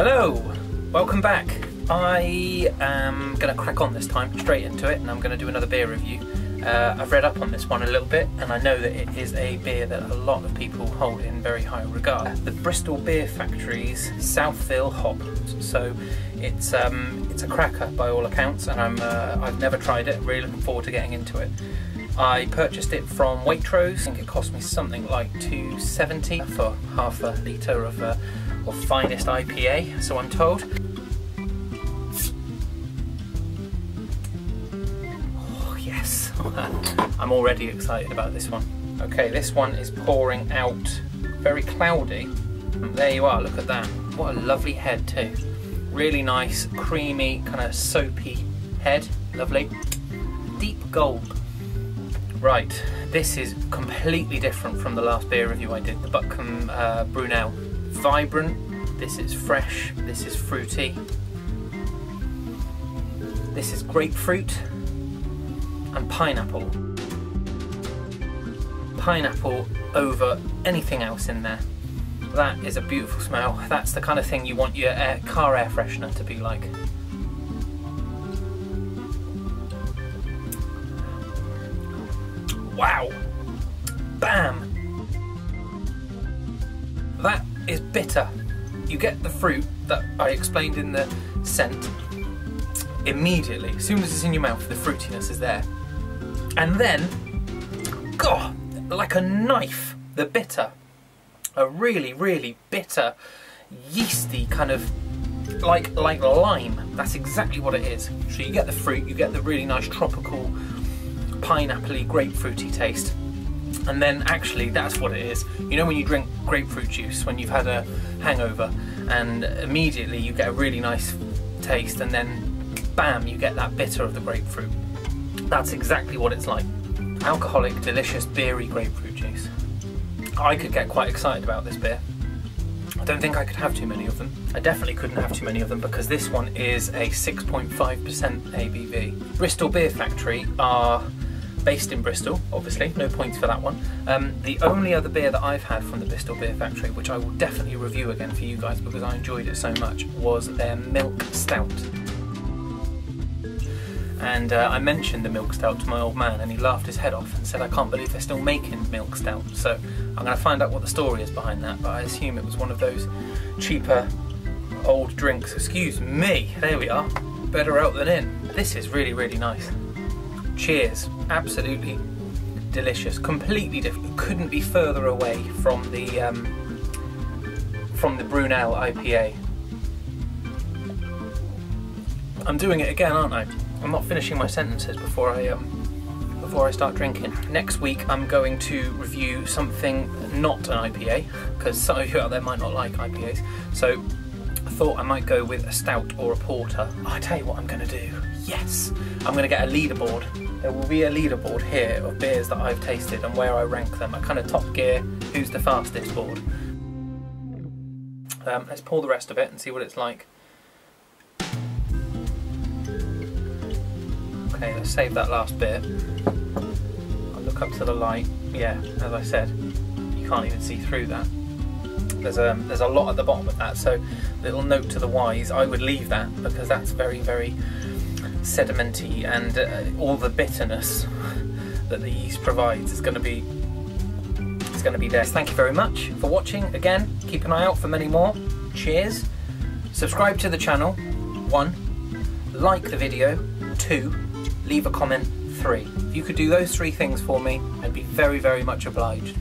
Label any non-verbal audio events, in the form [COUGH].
Hello, welcome back. I am going to crack on this time, straight into it, and I'm going to do another beer review. Uh, I've read up on this one a little bit, and I know that it is a beer that a lot of people hold in very high regard. The Bristol Beer Factory's Southville hop. So it's um, it's a cracker by all accounts, and I'm uh, I've never tried it. Really looking forward to getting into it. I purchased it from Waitrose. I think it cost me something like 270 for half a litre of, uh, of finest IPA, so I'm told. Oh, yes, [LAUGHS] I'm already excited about this one. Okay, this one is pouring out very cloudy. There you are, look at that. What a lovely head too. Really nice, creamy, kind of soapy head. Lovely. Deep gold Right, this is completely different from the last beer review I did, the Buckham uh, Brunel. Vibrant, this is fresh, this is fruity. This is grapefruit and pineapple. Pineapple over anything else in there. That is a beautiful smell. That's the kind of thing you want your air, car air freshener to be like. Wow! Bam! Is bitter. You get the fruit that I explained in the scent immediately. As soon as it's in your mouth, the fruitiness is there. And then, God, like a knife, the bitter. A really, really bitter, yeasty kind of like like lime. That's exactly what it is. So you get the fruit, you get the really nice tropical pineappley, grapefruity taste. And then actually that's what it is. You know when you drink grapefruit juice when you've had a hangover and immediately you get a really nice taste and then bam, you get that bitter of the grapefruit. That's exactly what it's like. Alcoholic, delicious, beery grapefruit juice. I could get quite excited about this beer. I don't think I could have too many of them. I definitely couldn't have too many of them because this one is a 6.5% ABV. Bristol Beer Factory are based in Bristol, obviously, no points for that one. Um, the only other beer that I've had from the Bristol Beer Factory, which I will definitely review again for you guys because I enjoyed it so much, was their Milk Stout. And uh, I mentioned the Milk Stout to my old man and he laughed his head off and said, I can't believe they're still making Milk Stout. So I'm going to find out what the story is behind that, but I assume it was one of those cheaper old drinks. Excuse me, there we are. Better out than in. This is really, really nice. Cheers. Absolutely delicious. Completely different. Couldn't be further away from the um, from the Brunel IPA. I'm doing it again, aren't I? I'm not finishing my sentences before I um, before I start drinking. Next week I'm going to review something not an IPA because some of you out there might not like IPAs. So I thought I might go with a stout or a porter. I tell you what I'm going to do. Yes, I'm going to get a leaderboard there will be a leaderboard here of beers that I've tasted and where I rank them, a kind of top gear, who's the fastest board. Um, let's pour the rest of it and see what it's like. Okay, let's save that last bit. I'll look up to the light. Yeah, as I said, you can't even see through that. There's a, um, there's a lot at the bottom of that, so little note to the wise, I would leave that because that's very, very sedimenty and uh, all the bitterness that the yeast provides is going to be is going to be there. Thank you very much for watching. Again, keep an eye out for many more. Cheers. Subscribe to the channel. One, like the video. Two, leave a comment. Three. If you could do those three things for me, I'd be very, very much obliged.